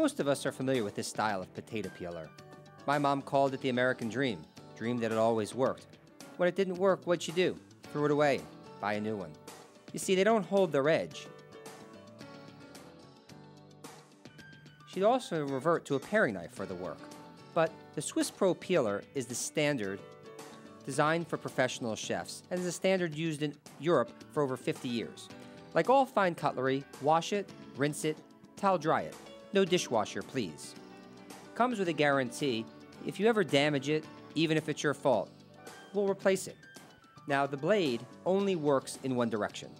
Most of us are familiar with this style of potato peeler. My mom called it the American dream, dream that it always worked. When it didn't work, what'd she do? Threw it away, buy a new one. You see, they don't hold their edge. She'd also revert to a paring knife for the work. But the Swiss Pro Peeler is the standard designed for professional chefs and is a standard used in Europe for over 50 years. Like all fine cutlery, wash it, rinse it, towel dry it. No dishwasher, please. Comes with a guarantee. If you ever damage it, even if it's your fault, we'll replace it. Now, the blade only works in one direction.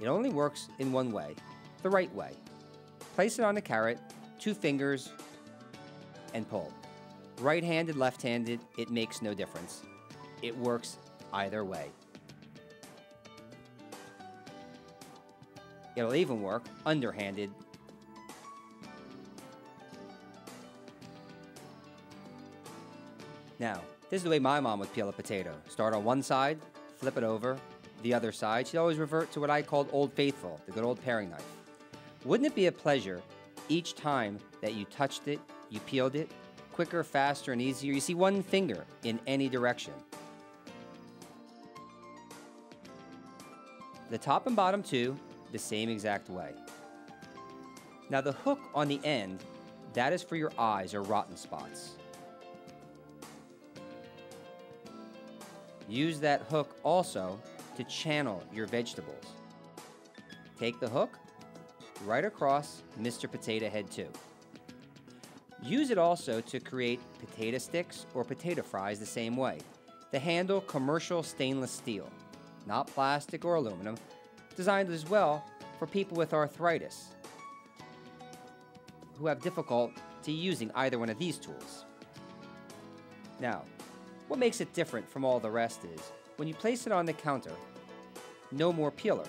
It only works in one way, the right way. Place it on the carrot, two fingers, and pull. Right handed, left handed, it makes no difference. It works either way. It'll even work underhanded. Now, this is the way my mom would peel a potato. Start on one side, flip it over, the other side. She'd always revert to what I called Old Faithful, the good old paring knife. Wouldn't it be a pleasure each time that you touched it, you peeled it, quicker, faster, and easier? You see one finger in any direction. The top and bottom too, the same exact way. Now the hook on the end, that is for your eyes or rotten spots. Use that hook also to channel your vegetables. Take the hook right across Mr. Potato Head 2. Use it also to create potato sticks or potato fries the same way. The handle commercial stainless steel, not plastic or aluminum, designed as well for people with arthritis who have difficulty using either one of these tools. Now, what makes it different from all the rest is when you place it on the counter, no more peeler.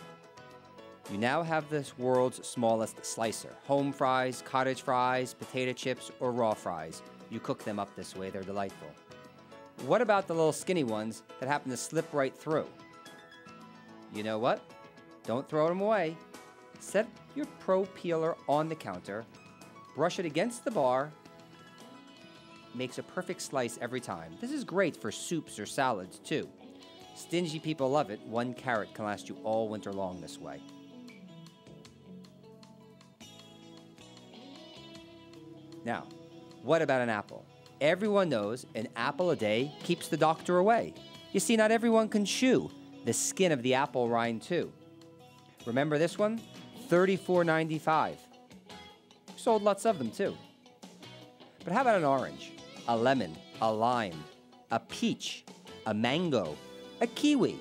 You now have this world's smallest slicer. Home fries, cottage fries, potato chips, or raw fries. You cook them up this way, they're delightful. What about the little skinny ones that happen to slip right through? You know what? Don't throw them away. Set your Pro Peeler on the counter, brush it against the bar, makes a perfect slice every time. This is great for soups or salads too. Stingy people love it. One carrot can last you all winter long this way. Now, what about an apple? Everyone knows an apple a day keeps the doctor away. You see, not everyone can chew the skin of the apple rind too. Remember this one? $34.95. Sold lots of them too. But how about an orange, a lemon, a lime, a peach, a mango, a kiwi?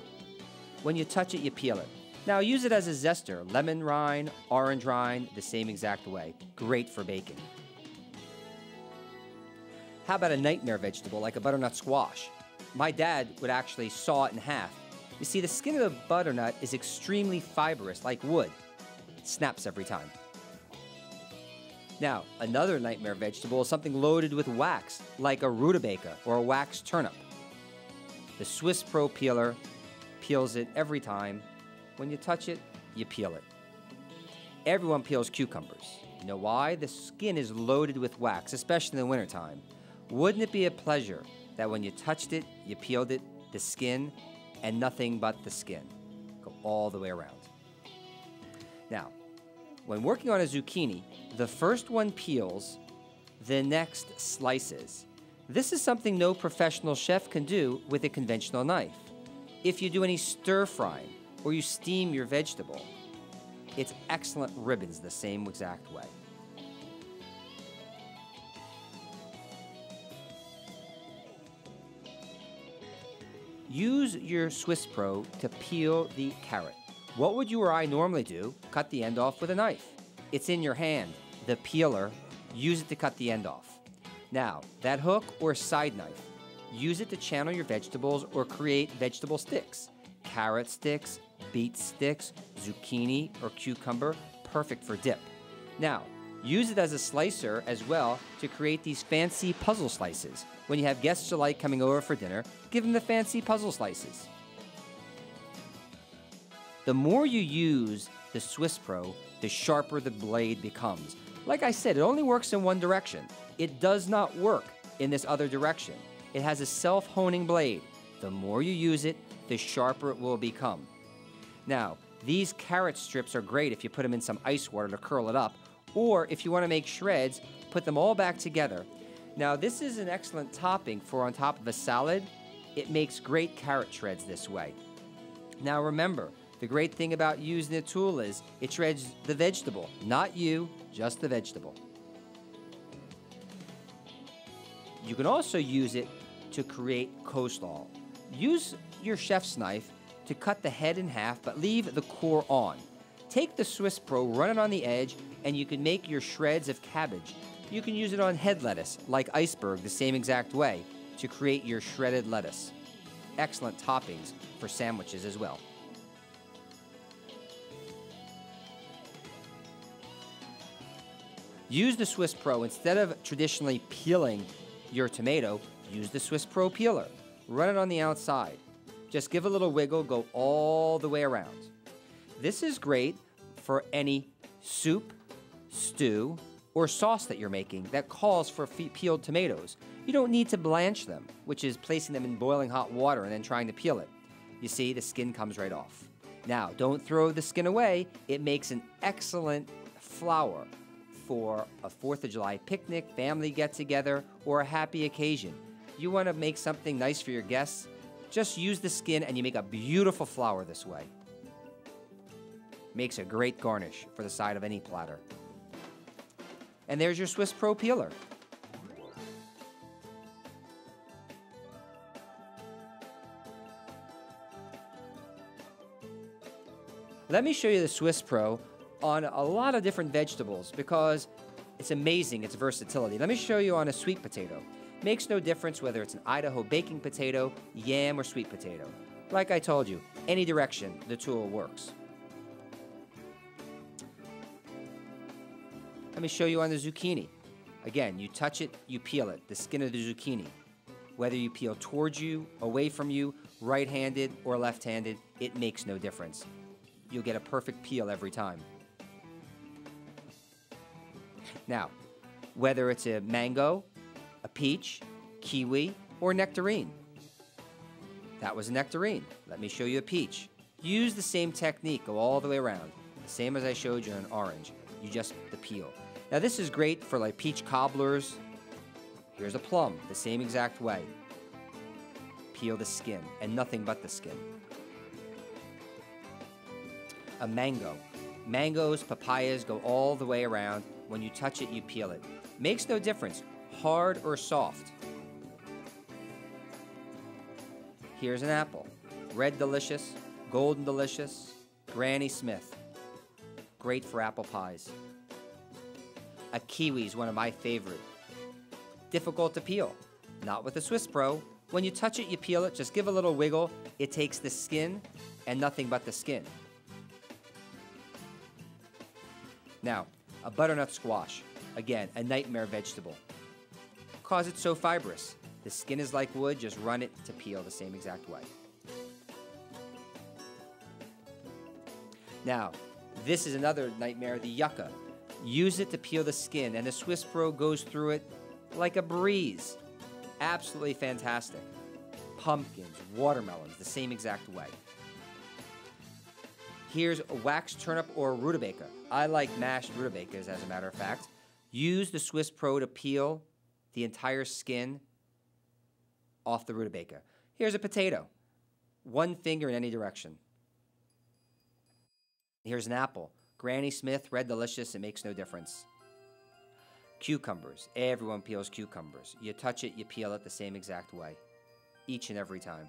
When you touch it, you peel it. Now use it as a zester, lemon rind, orange rind, the same exact way. Great for baking. How about a nightmare vegetable like a butternut squash? My dad would actually saw it in half. You see, the skin of the butternut is extremely fibrous, like wood. It snaps every time. Now, another nightmare vegetable is something loaded with wax, like a rutabaga or a wax turnip. The Swiss Pro Peeler peels it every time. When you touch it, you peel it. Everyone peels cucumbers. You know why? The skin is loaded with wax, especially in the wintertime. Wouldn't it be a pleasure that when you touched it, you peeled it, the skin, and nothing but the skin? Go all the way around. Now, when working on a zucchini, the first one peels, the next slices. This is something no professional chef can do with a conventional knife. If you do any stir frying or you steam your vegetable, it's excellent ribbons the same exact way. Use your Swiss Pro to peel the carrot. What would you or I normally do? Cut the end off with a knife. It's in your hand. The peeler, use it to cut the end off. Now, that hook or side knife, use it to channel your vegetables or create vegetable sticks. Carrot sticks, beet sticks, zucchini or cucumber, perfect for dip. Now, use it as a slicer as well to create these fancy puzzle slices. When you have guests alike coming over for dinner, give them the fancy puzzle slices. The more you use the Swiss Pro, the sharper the blade becomes. Like I said, it only works in one direction. It does not work in this other direction. It has a self honing blade. The more you use it, the sharper it will become. Now, these carrot strips are great if you put them in some ice water to curl it up, or if you want to make shreds, put them all back together. Now, this is an excellent topping for on top of a salad. It makes great carrot shreds this way. Now, remember, the great thing about using the tool is it shreds the vegetable, not you, just the vegetable. You can also use it to create coleslaw. Use your chef's knife to cut the head in half, but leave the core on. Take the Swiss Pro, run it on the edge, and you can make your shreds of cabbage. You can use it on head lettuce, like iceberg, the same exact way, to create your shredded lettuce. Excellent toppings for sandwiches as well. Use the Swiss Pro instead of traditionally peeling your tomato, use the Swiss Pro peeler. Run it on the outside. Just give a little wiggle, go all the way around. This is great for any soup, stew, or sauce that you're making that calls for peeled tomatoes. You don't need to blanch them, which is placing them in boiling hot water and then trying to peel it. You see, the skin comes right off. Now, don't throw the skin away. It makes an excellent flower for a 4th of July picnic, family get together, or a happy occasion. You want to make something nice for your guests? Just use the skin and you make a beautiful flower this way. Makes a great garnish for the side of any platter. And there's your Swiss Pro peeler. Let me show you the Swiss Pro on a lot of different vegetables because it's amazing its versatility. Let me show you on a sweet potato. Makes no difference whether it's an Idaho baking potato, yam, or sweet potato. Like I told you, any direction the tool works. Me show you on the zucchini. Again, you touch it, you peel it, the skin of the zucchini. Whether you peel towards you, away from you, right handed or left handed, it makes no difference. You'll get a perfect peel every time. Now, whether it's a mango, a peach, kiwi, or nectarine. That was a nectarine. Let me show you a peach. Use the same technique, go all the way around. The same as I showed you on orange. You just the peel. Now this is great for like peach cobblers. Here's a plum, the same exact way. Peel the skin, and nothing but the skin. A mango. Mangoes, papayas go all the way around. When you touch it, you peel it. Makes no difference, hard or soft. Here's an apple. Red Delicious, Golden Delicious, Granny Smith. Great for apple pies. A kiwi is one of my favorite. Difficult to peel. Not with a Swiss Pro. When you touch it, you peel it. Just give a little wiggle. It takes the skin and nothing but the skin. Now, a butternut squash. Again, a nightmare vegetable. Cause it's so fibrous. The skin is like wood, just run it to peel the same exact way. Now, this is another nightmare, the yucca. Use it to peel the skin, and the Swiss Pro goes through it like a breeze. Absolutely fantastic. Pumpkins, watermelons, the same exact way. Here's a waxed turnip or rutabaga. I like mashed rutabagas, as a matter of fact. Use the Swiss Pro to peel the entire skin off the rutabaga. Here's a potato. One finger in any direction. Here's an apple. Granny Smith, Red Delicious, it makes no difference. Cucumbers. Everyone peels cucumbers. You touch it, you peel it the same exact way. Each and every time.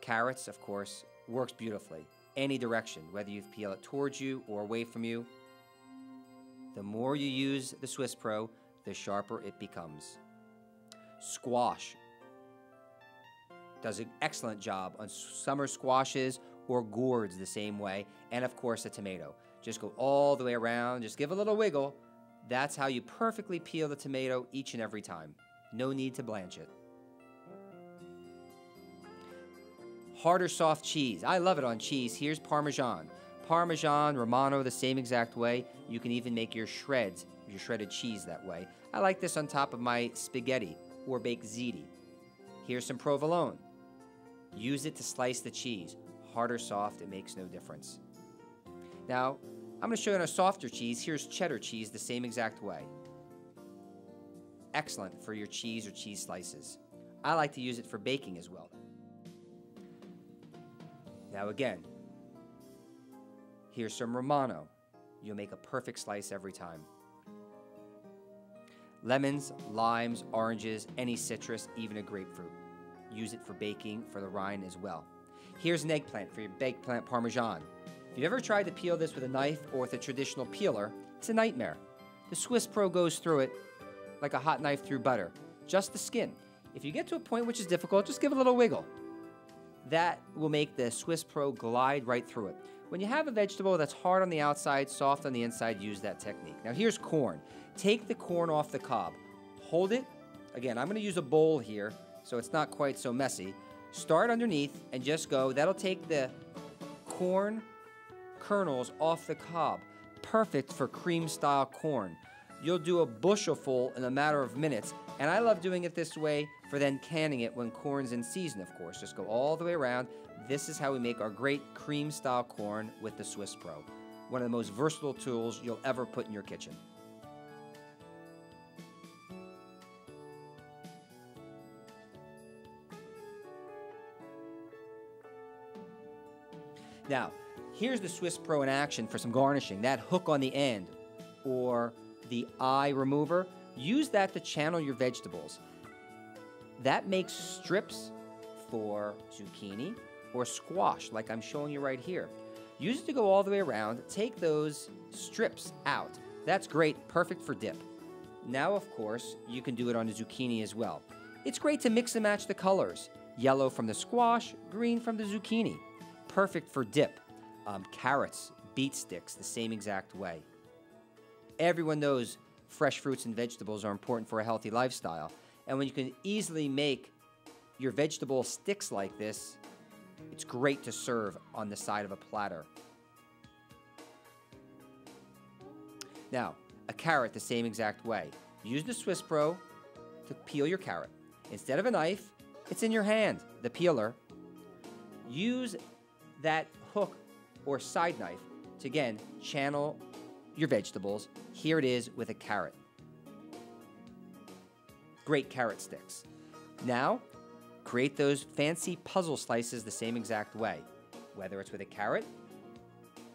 Carrots, of course, works beautifully any direction, whether you peel it towards you or away from you. The more you use the Swiss Pro, the sharper it becomes. Squash does an excellent job on summer squashes or gourds the same way, and of course a tomato. Just go all the way around, just give a little wiggle. That's how you perfectly peel the tomato each and every time. No need to blanch it. Hard or soft cheese. I love it on cheese. Here's Parmesan. Parmesan, Romano, the same exact way. You can even make your shreds, your shredded cheese that way. I like this on top of my spaghetti or baked ziti. Here's some provolone. Use it to slice the cheese. Hard or soft, it makes no difference. Now, I'm going to show you on a softer cheese. Here's cheddar cheese the same exact way. Excellent for your cheese or cheese slices. I like to use it for baking as well. Now again, here's some Romano. You'll make a perfect slice every time. Lemons, limes, oranges, any citrus, even a grapefruit. Use it for baking for the rind as well. Here's an eggplant for your eggplant parmesan. If you've ever tried to peel this with a knife or with a traditional peeler, it's a nightmare. The Swiss Pro goes through it like a hot knife through butter, just the skin. If you get to a point which is difficult, just give a little wiggle that will make the Swiss Pro glide right through it. When you have a vegetable that's hard on the outside, soft on the inside, use that technique. Now here's corn. Take the corn off the cob. Hold it. Again, I'm going to use a bowl here so it's not quite so messy. Start underneath and just go. That'll take the corn kernels off the cob. Perfect for cream style corn. You'll do a bushelful in a matter of minutes and I love doing it this way for then canning it when corn's in season, of course. Just go all the way around. This is how we make our great cream style corn with the Swiss Pro. One of the most versatile tools you'll ever put in your kitchen. Now, here's the Swiss Pro in action for some garnishing. That hook on the end, or the eye remover, Use that to channel your vegetables. That makes strips for zucchini or squash, like I'm showing you right here. Use it to go all the way around. Take those strips out. That's great, perfect for dip. Now, of course, you can do it on a zucchini as well. It's great to mix and match the colors. Yellow from the squash, green from the zucchini. Perfect for dip. Um, carrots, beet sticks, the same exact way. Everyone knows fresh fruits and vegetables are important for a healthy lifestyle. And when you can easily make your vegetable sticks like this, it's great to serve on the side of a platter. Now, a carrot the same exact way. Use the Swiss Pro to peel your carrot. Instead of a knife, it's in your hand, the peeler. Use that hook or side knife to again channel your vegetables. Here it is with a carrot. Great carrot sticks. Now, create those fancy puzzle slices the same exact way. Whether it's with a carrot,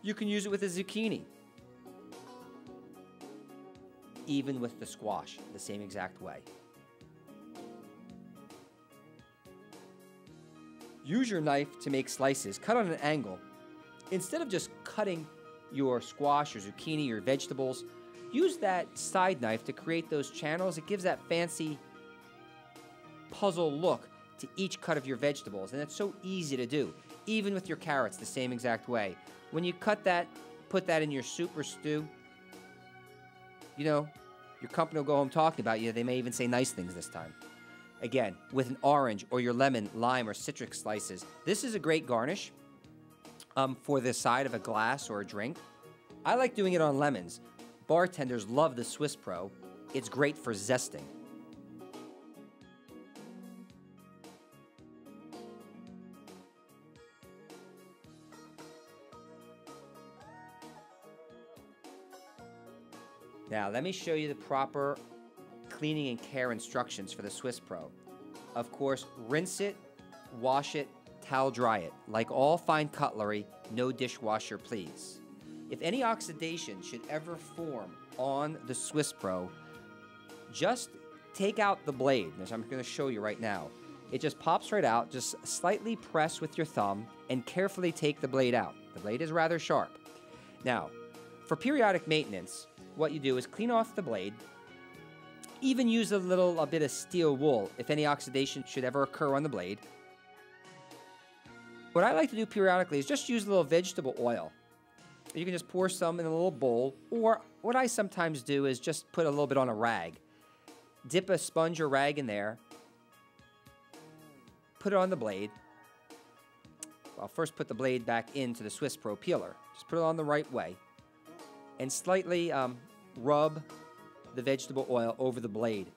you can use it with a zucchini. Even with the squash, the same exact way. Use your knife to make slices. Cut on an angle. Instead of just cutting your squash, your zucchini, your vegetables. Use that side knife to create those channels. It gives that fancy puzzle look to each cut of your vegetables, and it's so easy to do. Even with your carrots, the same exact way. When you cut that, put that in your soup or stew, you know, your company will go home talking about you. They may even say nice things this time. Again, with an orange or your lemon, lime, or citric slices, this is a great garnish um, for the side of a glass or a drink. I like doing it on lemons. Bartenders love the Swiss Pro. It's great for zesting. Now, let me show you the proper cleaning and care instructions for the Swiss Pro. Of course, rinse it, wash it, towel dry it. Like all fine cutlery, no dishwasher please. If any oxidation should ever form on the Swiss Pro, just take out the blade, as I'm going to show you right now. It just pops right out, just slightly press with your thumb and carefully take the blade out. The blade is rather sharp. Now, for periodic maintenance, what you do is clean off the blade, even use a little a bit of steel wool if any oxidation should ever occur on the blade. What I like to do periodically is just use a little vegetable oil. You can just pour some in a little bowl, or what I sometimes do is just put a little bit on a rag. Dip a sponge or rag in there, put it on the blade, I'll first put the blade back into the Swiss Pro peeler. Just put it on the right way and slightly um, rub the vegetable oil over the blade.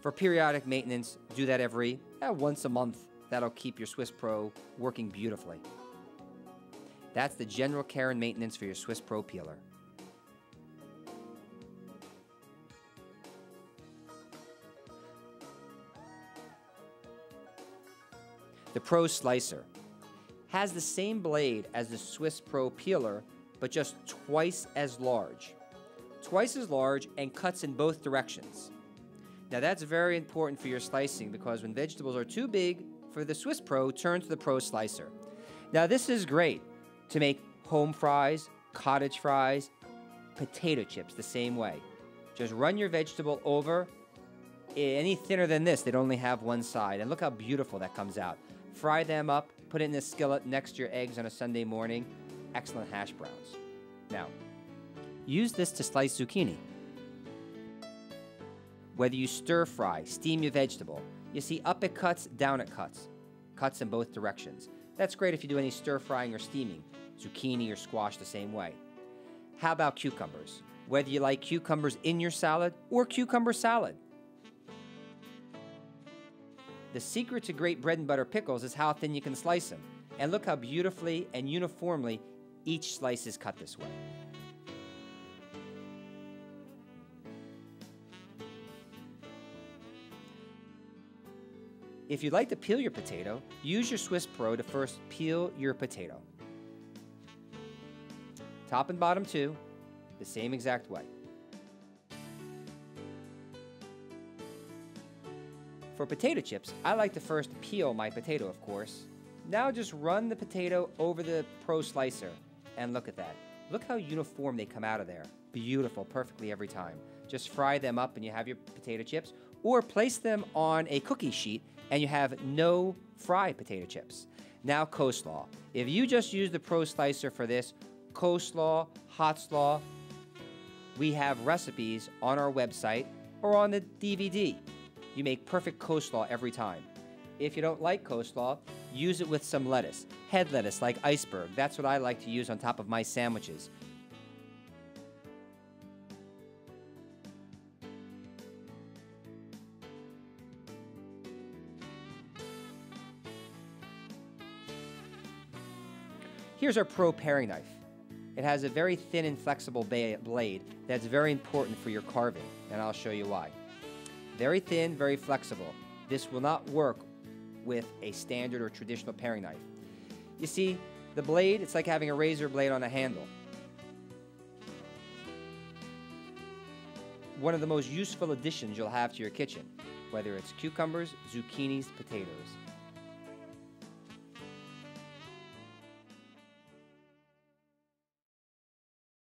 For periodic maintenance, do that every eh, once a month. That'll keep your Swiss Pro working beautifully. That's the general care and maintenance for your Swiss Pro peeler. The Pro Slicer has the same blade as the Swiss Pro peeler, but just twice as large. Twice as large and cuts in both directions. Now that's very important for your slicing because when vegetables are too big for the Swiss Pro, turn to the Pro Slicer. Now this is great to make home fries, cottage fries, potato chips the same way. Just run your vegetable over. Any thinner than this, they'd only have one side. And look how beautiful that comes out. Fry them up, put it in the skillet next to your eggs on a Sunday morning. Excellent hash browns. Now, use this to slice zucchini. Whether you stir fry, steam your vegetable, you see up it cuts, down it cuts. Cuts in both directions. That's great if you do any stir frying or steaming. Zucchini or squash the same way. How about cucumbers? Whether you like cucumbers in your salad or cucumber salad. The secret to great bread and butter pickles is how thin you can slice them. And look how beautifully and uniformly each slice is cut this way. If you'd like to peel your potato, use your Swiss Pro to first peel your potato. Top and bottom too, the same exact way. For potato chips, I like to first peel my potato, of course. Now just run the potato over the Pro Slicer, and look at that. Look how uniform they come out of there. Beautiful, perfectly every time. Just fry them up and you have your potato chips, or place them on a cookie sheet and you have no fried potato chips. Now coleslaw. If you just use the Pro Slicer for this, coleslaw, hot slaw, we have recipes on our website or on the DVD. You make perfect coleslaw every time. If you don't like coleslaw, use it with some lettuce. Head lettuce like iceberg. That's what I like to use on top of my sandwiches. Here's our Pro paring knife. It has a very thin and flexible blade that's very important for your carving, and I'll show you why. Very thin, very flexible. This will not work with a standard or traditional paring knife. You see, the blade, it's like having a razor blade on a handle. One of the most useful additions you'll have to your kitchen, whether it's cucumbers, zucchinis, potatoes.